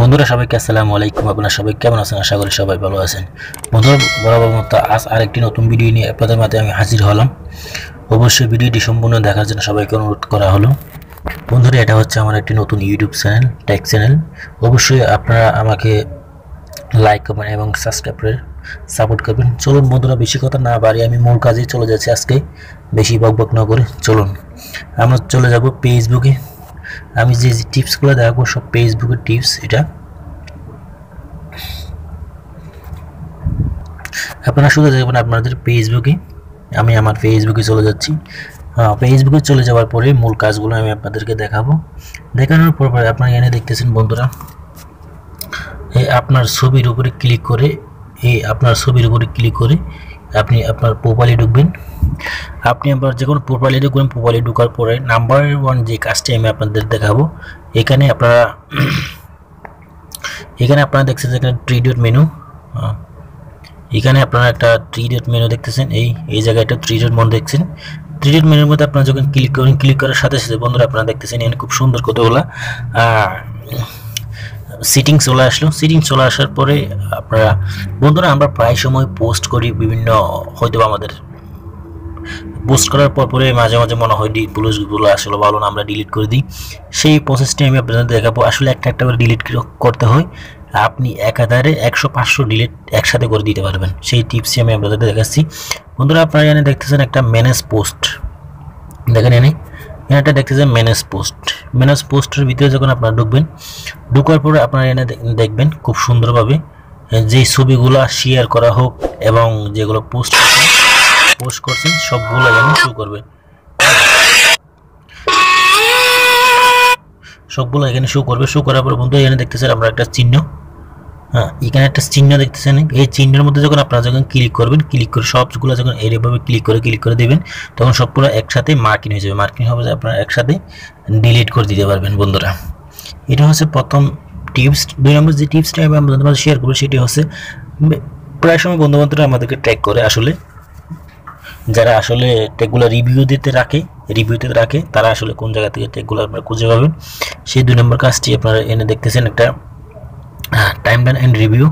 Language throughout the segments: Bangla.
বন্ধুরা, সবাইকে আসসালামু আলাইকুম। আপনারা সবাই কেমন আছেন? আশা করি সবাই ভালো আছেন। বন্ধুরা, বরাবর মতো আজ আরেকটি নতুন ভিডিও নিয়ে আপনাদের মাঝে আমি হাজির হলাম। অবশ্যই ভিডিওটি সম্পূর্ণ দেখার জন্য সবাইকে অনুরোধ করা হলো। বন্ধুরা, এটা হচ্ছে আমার একটি নতুন ইউটিউব চ্যানেল, টেক চ্যানেল। অবশ্যই আপনারা আমাকে লাইক করবেন এবং সাবস্ক্রাইব করে সাপোর্ট করবেন। চলুন বন্ধুরা, বেশি কথা না বাড়ি আমি মূল কাজে চলে যাচ্ছি আজকে। বেশি বকবক না করে, চলুন। আমরা চলে যাব ফেসবুকে আমি যে যে টিপসগুলো দেখাবো, সব ফেসবুকের টিপস, এটা। আপনারা শুধু দেখবেন আপনাদের ফেসবুকে আমি আমার ফেসবুকে চলে যাচ্ছি। ফেসবুকে চলে যাওয়ার পরে মূল কাজগুলো আমি আপনাদেরকে দেখাবো। দেখানোর পর পরে আপনারা এখানে দেখতেছেন, বন্ধুরা এই আপনার ছবির উপরে ক্লিক করে এই আপনার ছবির উপরে ক্লিক করে আপনি আপনার প্রোফাইলে ঢুকবেন। আপনি আবার যে কোনো প্রোফাইলে ঢুকবেন প্রোফাইলে ঢোকার পরে নাম্বার ওয়ান যে কাজটি আমি আপনাদের দেখাবো, এখানে আপনারা এখানে আপনারা দেখছেন এখানে থ্রি ডট মেনু এখানে আপনারা একটা থ্রি ডট মেনু দেখতেছেন, এই এই জায়গায় একটা থ্রি ডট মন দেখছেন। থ্রি ডট মেনুর মধ্যে আপনারা যখন ক্লিক করেন ক্লিক করার সাথে সাথে বন্ধুরা আপনারা দেখতেছেন এখানে খুব সুন্দর কতগুলা সিটিং চলে আসলো। সিটিং চলে আসার পরে আপনারা, বন্ধুরা আমরা প্রায় সময় পোস্ট করি বিভিন্ন হয়তো আমাদের পোস্ট করার পর পরে মাঝে মাঝে মনে হয় পুলিশগুলো আসলে ভালো না, আমরা ডিলিট করে দিই। সেই প্রসেসটি আমি আপনাদের দেখাবো। আসলে একটা একটা করে ডিলিট করতে হয়। আপনি একাধারে একশো পাঁচশো ডিলিট একসাথে করে দিতে পারবেন। সেই টিপসই আমি আপনাদের দেখাচ্ছি। বন্ধুরা, আপনারা এখানে দেখতেছেন একটা ম্যানেজ পোস্ট দেখেন এনে এখানে একটা দেখতেছেন ম্যানেজ পোস্ট ম্যানেজ পোস্টের ভিতরে যখন আপনারা ঢুকবেন, ঢুকার পরে আপনারা এনে দেখবেন খুব সুন্দরভাবে যে ছবিগুলো শেয়ার করা হোক এবং যেগুলো পোস্ট পোস্ট করছেন সবগুলো এখানে শো করবে সবগুলো এখানে শো করবে শো করার পরে বন্ধু, এখানে দেখতেছেন আমরা একটা চিহ্ন। হ্যাঁ এখানে একটা চিহ্ন দেখতেছেন। এই চিহ্নের মধ্যে যখন আপনারা যখন ক্লিক করবেন ক্লিক করে সবগুলো যখন এইভাবে ক্লিক করে ক্লিক করে দেবেন, তখন সবগুলো একসাথে মার্কিং হয়ে যাবে। মার্কিং হবে যে আপনারা একসাথে ডিলিট করে দিতে পারবেন বন্ধুরা। এটা হচ্ছে প্রথম টিপস দুই নম্বর যে টিপসটা আমি আপনাদের শেয়ার করব, সেটি হচ্ছে, প্রায় সময় বন্ধুবান্ধবরা আমাদেরকে ট্র্যাক করে আসলে। যারা আসলে ট্যাগুলো রিভিউ দিতে রাখে রিভিউতে রাখে, তারা আসলে কোন জায়গা থেকে ট্যাগুলো আপনারা খুঁজে পাবেন? সেই দুই নম্বর কাজটি আপনারা এনে দেখতেছেন একটা টাইম লাইন অ্যান্ড রিভিউ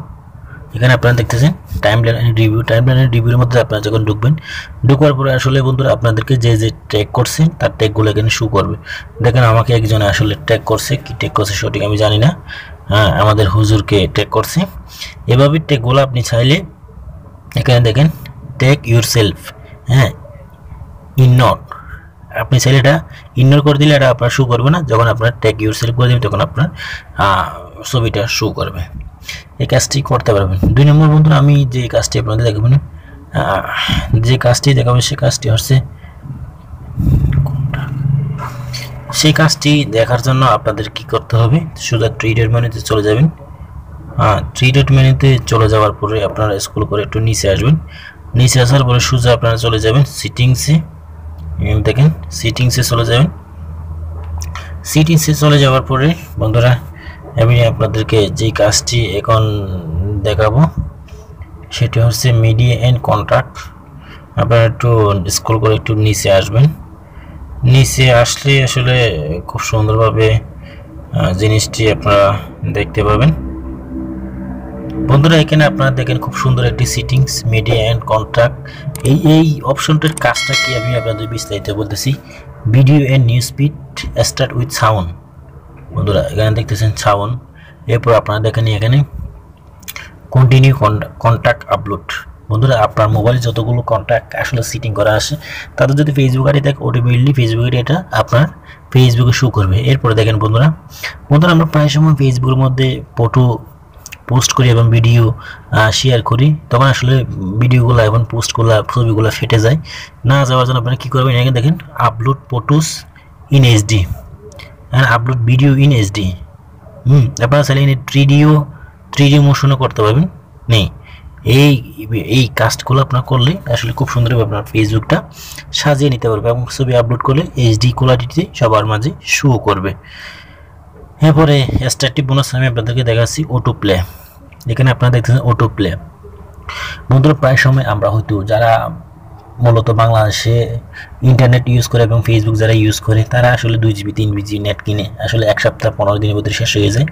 এখানে আপনারা দেখতেছেন time line and review time line and রিভিউর মধ্যে আপনারা যখন ঢুকবেন ঢুকবার পরে আসলে বন্ধুরা আপনাদেরকে যে যে ট্যাগ করছে, তার ট্যাগগুলো এখানে শু করবে। দেখেন আমাকে একজন আসলে ট্যাগ করছে, কি ট্যাগ করছে সঠিক আমি জানি না। হ্যাঁ আমাদের হুজুরকে ট্যাগ করছে। এভাবে ট্যাগগুলো আপনি চাইলে, এখানে দেখেন ট্যাগ ইউর সেলফ হ্যাঁ ইগনোর আপনি চাইলে এটা ইগনোর করে দিলে এটা আপনার শো করবে না, যখন আপনার ট্যাগ ইউর সেলফ করে দেবেন তখন আপনার ছবিটা শো করবে। এই কাজটি করতে পারবেন। দুই নম্বর বন্ধুরা, আমি যে কাজটি আপনাদের দেখাবেন যে কাজটি দেখাবো সেই কাজটি হচ্ছে সেই কাজটি দেখার জন্য আপনাদের কি করতে হবে? শুধু থ্রি ডট মেনুতে চলে যাবেন। হ্যাঁ থ্রি ডট মেনুতে চলে যাওয়ার পরে আপনারা স্কুল করে একটু নিচে আসবেন। নিচে আসার পরে সোজা আপনারা চলে যাবেন সিটিংসে দেখেন সিটিংসে চলে যাবেন। সিটিংসে চলে যাওয়ার পরে, বন্ধুরা, আমি আপনাদেরকে যেই কাজটি এখন দেখাবো, সেটি হচ্ছে মিডিয়া অ্যান্ড কন্ট্রাক্ট আপনারা একটু স্ক্রল করে একটু নিচে আসবেন। নিচে আসলে আসলে খুব সুন্দরভাবে জিনিসটি আপনারা দেখতে পাবেন। বন্ধুরা, এখানে আপনারা দেখেন খুব সুন্দর একটি সিটিংস মিডিয়া অ্যান্ড কন্ট্রাক্ট এই এই অপশনটির কাজটা কি আমি আপনাদের বিস্তারিত বলতেছি। Video and news speed start with sound বন্ধুরা, এখানে দেখতেছেন সাউন্ড এরপর আপনারা দেখেন এখানে কন্টিনিউ কন্ট্যাক্ট আপলোড বন্ধুরা, আপনার মোবাইলে যতগুলো কন্ট্যাক্ট আসলে সিটিং করা আসে তাদের যদি ফেসবুক আইডি থাকে অটোমেটিকলি ফেসবুক আইডি এটা আপনার ফেসবুকে শো করবে। এরপরে দেখেন বন্ধুরা বন্ধুরা, আমরা প্রায় সময় ফেসবুকের মধ্যে ফটো পোস্ট করি এবং ভিডিও শেয়ার করি। তখন আসলে ভিডিওগুলো এবং পোস্টগুলো ছবিগুলো ফেটে যায়। না যাওয়ার জন্য আপনারা কী করবেন? এখানে দেখেন upload photos in HD and upload video in HD হুম, আপনারা চাইলে এনে থ্রিডিও থ্রিডি মোশনও করতে পারবেন। নেই। এই এই কাজগুলো আপনার করলে আসলে খুব সুন্দরভাবে আপনার ফেসবুকটা সাজিয়ে নিতে পারবে এবং ছবি আপলোড করলে এইচডি কোয়ালিটিতে সবার মাঝে শো করবে। এরপরে স্টার্টিভ বোনাস আমি আপনাদেরকে দেখাচ্ছি অটো প্লে এখানে আপনারা দেখতেছেন অটো প্লে বন্ধুরা, প্রায় সময় আমরা হয়তো যারা মূলত বাংলাদেশে ইন্টারনেট ইউজ করে এবং ফেসবুক যারা ইউজ করে, তারা আসলে দুই জিবি তিন জিবি নেট কিনে আসলে এক সপ্তাহ, পনেরো দিনের মধ্যে শেষ হয়ে যায়।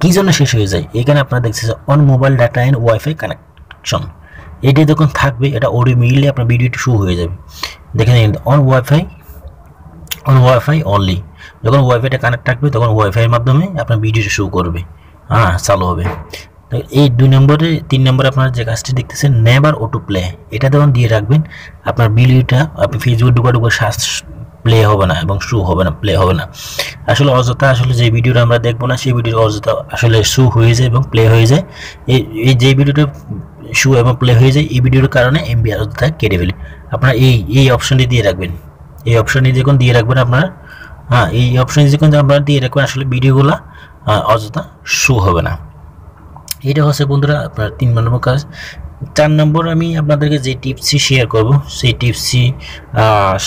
কী জন্য শেষ হয়ে যায়? এখানে আপনারা দেখছেন on mobile data and wifi connection এটি যখন থাকবে, এটা ওডি মিললে আপনার ভিডিওটি শো হয়ে যাবে। দেখে নিন on wifi on wifi only যখন ওয়াইফাইটা কানেক্ট থাকবে, তখন ওয়াইফাইয়ের মাধ্যমে আপনার ভিডিওটা শো করবে। হ্যাঁ চালু হবে। এই দুই নম্বরে, তিন নম্বরে আপনার যে কাজটি দেখতেছেন নেভার অটো প্লে এটা যখন দিয়ে রাখবেন, আপনার ভিডিওটা আপনি ফেসবুক ঢুকা ঢুকা শ্বাস প্লে হবে না এবং শু হবে না প্লে হবে না। আসলে অযথা আসলে যে ভিডিওটা আমরা দেখব না, সেই ভিডিওটা অযথা আসলে শু হয়ে যায় এবং প্লে হয়ে যায়। এই যে ভিডিওটা শু এবং প্লে হয়ে যায়, এই ভিডিওর কারণে এমবি অযথা কেটে ফেলে। আপনারা এই এই অপশনটি দিয়ে রাখবেন। এই অপশনটি যখন দিয়ে রাখবেন আপনারা হ্যাঁ এই অপশনটি যখন আপনারা দিয়ে রাখবেন আসলে ভিডিওগুলো অযথা শু হবে না। এটা হচ্ছে বন্ধুরা আপনার তিন নম্বর কাজ। চার নম্বর আমি আপনাদেরকে যে টিপসি শেয়ার করব, সেই টিপসি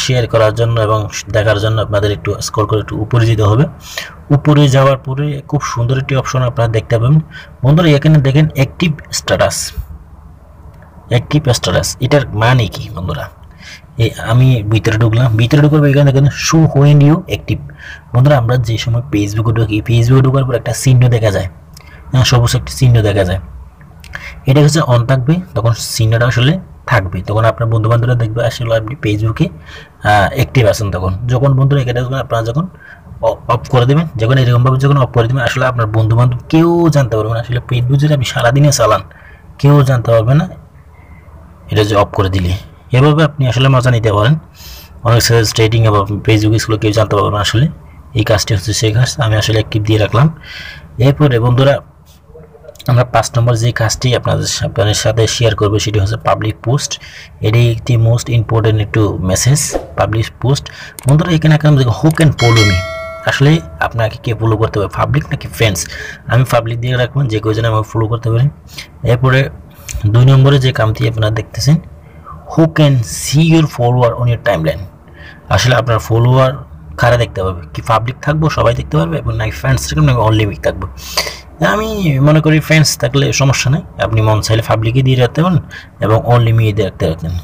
শেয়ার করার জন্য এবং দেখার জন্য আপনাদের একটু স্কোর করে একটু উপরে যেতে হবে। উপরে যাওয়ার পরে খুব সুন্দর একটি অপশন আপনারা দেখতে পাবেন। বন্ধুরা, এখানে দেখেন অ্যাক্টিভ স্ট্যাটাস অ্যাক্টিভ স্ট্যাটাস এটার মানে কি বন্ধুরা? আমি ভিতরে ঢুকলাম। ভিতরে ঢুকবো এখানে দেখেন শো হোয়েন ইউ অ্যাক্টিভ বন্ধুরা, আমরা যে সময় ফেসবুকে ঢুকি ফেসবুকে ঢোকার পর একটা চিহ্ন দেখা যায়। হ্যাঁ সবুজ একটি চিহ্ন দেখা যায়। এটা হচ্ছে অন থাকবে, তখন চিহ্নটা আসলে থাকবে। তখন আপনার বন্ধু বান্ধবরা দেখবে, আসলে আপনি ফেসবুকে অ্যাক্টিভ আছেন তখন। যখন বন্ধুরা এটা যখন আপনারা যখন অফ করে দেবেন, যখন এরকমভাবে যখন অফ করে দেবেন, আসলে আপনার বন্ধু বান্ধব কেউ জানতে পারবে না। আসলে ফেসবুক যদি আপনি সারাদিনে চালান, কেউ জানতে পারবে না, এটা যে অফ করে দিলে। এভাবে আপনি আসলে মজা নিতে পারেন। অনেক স্ট্রেটিং এবং ফেসবুক স্কুলে কেউ জানতে পারবে না আসলে। এই কাজটি হচ্ছে সেই কাজ, আমি আসলে অ্যাক্টিভ দিয়ে রাখলাম। এরপরে বন্ধুরা, আমরা পাঁচ নম্বর যে কাজটি আপনাদের আপনাদের সাথে শেয়ার করব সেটি হচ্ছে পাবলিক পোস্ট এটি একটি মোস্ট ইম্পর্টেন্ট একটু মেসেজ পাবলিক পোস্ট বন্ধুরা, এখানে এখন হুক অ্যান্ড ফলো মি আসলে আপনাকে কে ফলো করতে হবে পাবলিক নাকি ফ্রেন্ডস আমি পাবলিক দিয়ে রাখবেন যে কেউ যেন আমাকে ফলো করতে পারে। এরপরে দুই নম্বরে যে কামটি আপনারা দেখতেছেন who can see your follower on your time line আসলে আপনার ফলোয়ার কারা দেখতে পাবে কি পাবলিক থাকব? সবাই দেখতে পারবে? এবং নাকি ফ্রেন্ডস থাকবে? নাকি অনলি উইক থাকব? আমি মনে করি ফ্রেন্ডস থাকলে সমস্যা নেই। আপনি মন চাইলে পাবলিকে দিয়ে রাখতে পারেন এবং অনলি মিয়ে দিয়ে রাখতে পারেন।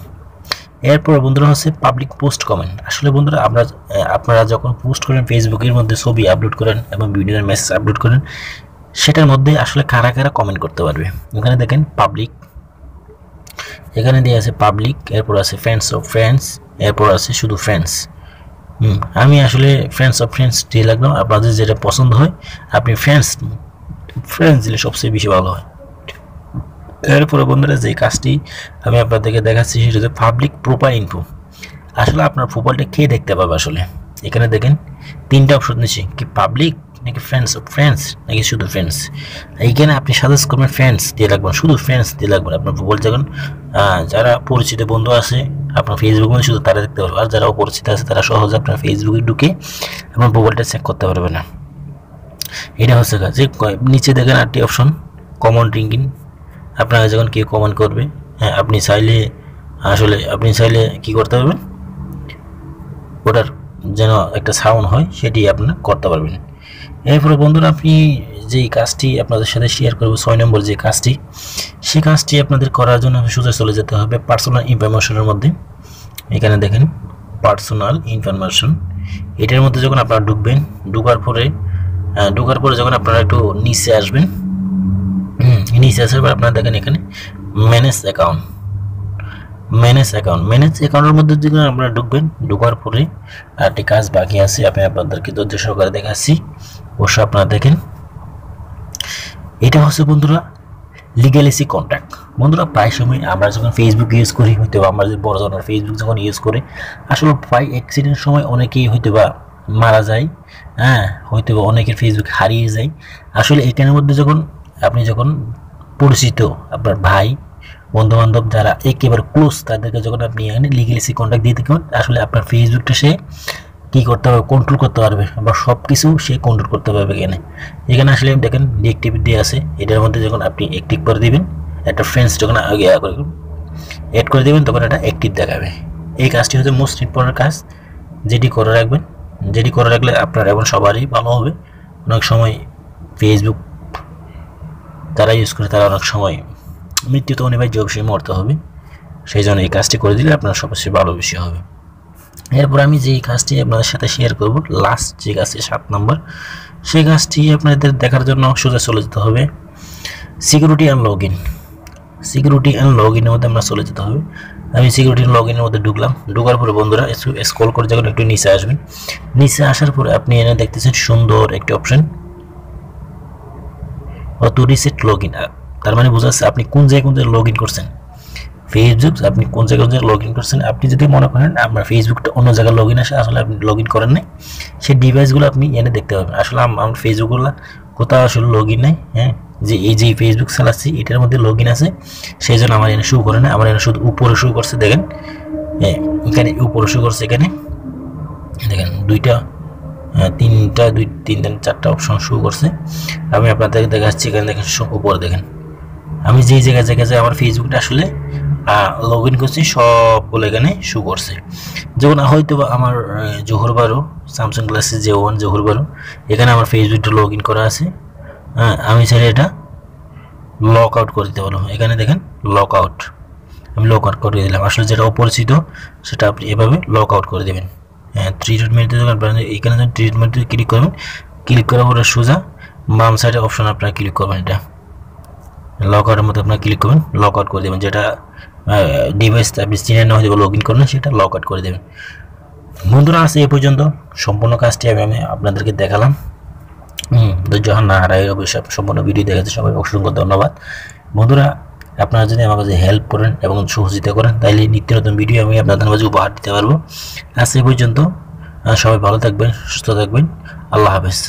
এরপর বন্ধুরা হচ্ছে পাবলিক পোস্ট কমেন্ট আসলে বন্ধুরা, আমরা, আপনারা যখন পোস্ট করেন ফেসবুকের মধ্যে ছবি আপলোড করেন এবং ভিডিওর মেসেজ আপলোড করেন, সেটার মধ্যে আসলে কারা কারা কমেন্ট করতে পারবে? ওখানে দেখেন পাবলিক এখানে দিয়ে আছে পাবলিক এরপর আছে ফ্রেন্ডস অফ ফ্রেন্ডস এরপর আছে শুধু ফ্রেন্ডস আমি আসলে ফ্রেন্ডস অফ ফ্রেন্ডস দিয়ে লাগলাম। আপনাদের যেটা পছন্দ হয়, আপনি ফ্রেন্ডস ফ্রেন্ডস দিলে সবচেয়ে বেশি ভালো হয়। এরপরে বন্ধুরা, যে কাজটি আমি আপনাদেরকে দেখাচ্ছি, সেটা হচ্ছে পাবলিক প্রোফাইল ইনফো আসলে আপনার প্রোফাইলটা কে দেখতে পাবে আসলে? এখানে দেখেন, তিনটা অপশন নিচ্ছে কি পাবলিক নাকি ফ্রেন্ডস ফ্রেন্ডস নাকি শুধু ফ্রেন্ডস এইখানে আপনি সাজেস্ট করবেন ফ্রেন্ডস দিয়ে রাখবেন, শুধু ফ্রেন্ডস দিয়ে রাখবেন। আপনার প্রোফাইল যখন যারা পরিচিত বন্ধু আছে, আপনার ফেসবুক মধ্যে শুধু তারা দেখতে পারবে। আর যারা অপরিচিত আছে, তারা সহজে আপনার ফেসবুকে ঢুকে আপনার প্রোফাইলটা চেক করতে পারবে না। এটা হচ্ছে কাজ যে নিচে দেখেন আটটি অপশন কমন ড্রিঙ্কিং আপনারা যখন কেউ কমেন্ট করবে হ্যাঁ আপনি চাইলে আসলে আপনি চাইলে কি করতে পারবেন? ওটার যেন একটা সাউন্ড হয়, সেটি আপনারা করতে পারবেন। এরপরে বন্ধুরা, আপনি যেই কাজটি আপনাদের সাথে শেয়ার করব, ছয় নম্বর যে কাজটি সেই কাজটি আপনাদের করার জন্য সোজা চলে যেতে হবে পার্সোনাল ইনফরমেশনের মধ্যে। এখানে দেখেন পার্সোনাল ইনফরমেশন এটার মধ্যে যখন আপনারা ঢুকবেন, ঢুকার পরে ঢুকার পরে যখন আপনারা একটু নিচে আসবেন নিচে আসার পর আপনারা দেখেন এখানে manage account manage account manage অ্যাকাউন্টের মধ্যে যখন আপনারা ঢুকবেন, ঢুকার পরে আরেকটি কাজ বাকি আছে, আমি আপনাদেরকে ধৈর্য সহকারে দেখাচ্ছি। অবশ্যই আপনারা দেখেন। এটা হচ্ছে বন্ধুরা লিগ্যালিসি কন্ট্যাক্ট বন্ধুরা, প্রায় সময় আমরা যখন ফেসবুক ইউজ করি হয়তো বা আমরা যে বড় ধরনের ফেসবুক যখন ইউজ করি, আসলে প্রায় অ্যাক্সিডেন্ট সময় অনেকেই হয়তো বা মারা যায় হ্যাঁ হয়তো বা অনেকের ফেসবুক হারিয়ে যায়। আসলে এখানের মধ্যে যখন আপনি যখন পরিচিত আপনার ভাই বন্ধু বান্ধব যারা একেবারে ক্লোজ তাদেরকে যখন আপনি লিগেলিসি কন্ট্যাক্ট দিয়ে থাকেন, আসলে আপনার ফেসবুকটা সে কী করতে হবে কন্ট্রোল করতে পারবে বা সব কিছু সে কন্ট্রোল করতে পারবে এখানে। এখানে আসলে দেখেন ডিএক্টিভিটি আছে, এটার মধ্যে যখন আপনি অ্যাক্টিভ করে দিবেন, একটা ফ্রেন্ডস যখন আগে অ্যাড করে দেবেন তখন এটা অ্যাক্টিভ দেখাবে। এই কাজটি হচ্ছে মোস্ট ইম্পর্টেন্ট কাজ, যেটি করে রাখবেন। যেটি করে রাখলে আপনার এখন সবারই ভালো হবে। অনেক সময় ফেসবুক তারা ইউজ করে তারা অনেক সময় মৃত্যু তো অনিবার্য অবশ্যই মরতে হবে। সেই জন্য এই কাজটি করে দিলে আপনার সবচেয়ে ভালো বেশি হবে। এরপর আমি যেই কাজটি আপনাদের সাথে শেয়ার করব লাস্ট যে কাজটি, সাত নম্বর সেই কাজটি আপনাদের দেখার জন্য সোজা চলে যেতে হবে। Security and log in security and log ইনের মধ্যে আমরা চলে যেতে হবে। আমি সিকিউরিটি লগ ইনের মধ্যে ঢুকলাম। ঢোকার পরে বন্ধুরা স্ক্রল করে যখন একটু নিচে আসবেন। নিচে আসার পরে আপনি এনে দেখতেছেন সুন্দর একটি option auto reset log in তার মানে বোঝা যাচ্ছে আপনি কোন জায়গায় কোন জায়গায় লগ ইন করছেন। ফেসবুক আপনি কোন জায়গায় লগ ইন করছেন আপনি যদি মনে করেন আপনার ফেসবুকটা অন্য জায়গায় লগ ইন আসে আসলে আপনি লগ ইন করেন নাই সেই ডিভাইসগুলো আপনি এনে দেখতে পাবেন। আসলে আম- আমার ফেসবুকগুলো কোথাও আসলে লগ ইন নেই হ্যাঁ? যে এই যে ফেসবুক চালাচ্ছি এটার মধ্যে লগ ইন আছে সেই জন্য আমার এনে শু করে না আমার এনে শুধু উপরে শু করছে দেখেন হ্যাঁ এখানে উপরে শু করছে এখানে দেখেন দুইটা হ্যাঁ, তিনটা দুই তিন চারটা অপশন শু করছে। আমি আপনাদেরকে দেখাচ্ছি এখানে দেখেন উপরে দেখেন। আমি যেই জায়গায় জায়গায় যাই, আমার ফেসবুকটা আসলে লগ ইন করছি সবগুলো এখানে শু করছে। যখন হয়তো আমার জোহর বারো স্যামসাং গ্লাসেস জে ওয়ান জোহর বারো, এখানে আমার ফেসবুকটা লগ ইন করা আছে। হ্যাঁ আমি চাইলে এটা লক আউট করে দিতে পারব এখানে দেখেন লক আউট আমি লক আউট করে দিলাম। আসলে যেটা অপরিচিত, সেটা আপনি এভাবে লক আউট করে দেবেন। হ্যাঁ ডট মেনুতে এখানে যখন ডট ক্লিক করবেন ক্লিক করার পরে সোজা বাম সাইডে অপশন আপনারা ক্লিক করবেন এটা। লক আউটের মধ্যে আপনারা ক্লিক করবেন লক আউট করে দেবেন। যেটা ডিভাইস আপনি চিনেন না হয়তো লগ ইন করবেন সেটা লক আউট করে দেবেন। বন্ধুরা আছে এই পর্যন্ত। সম্পূর্ণ কাজটি আমি আমি আপনাদেরকে দেখালাম। হার না হারাই অবশ্যই সম্পূর্ণ ভিডিও দেখাতে সবাই অসংখ্য ধন্যবাদ। বন্ধুরা, আপনারা যদি আমার কাছে হেল্প করেন এবং সহযোগিতা করেন, তাহলে নিত্য নতুন ভিডিও আমি আপনাদের মাঝে উপহার দিতে পারব। আজ এই পর্যন্ত সবাই ভালো থাকবেন, সুস্থ থাকবেন। আল্লাহ হাফেজ।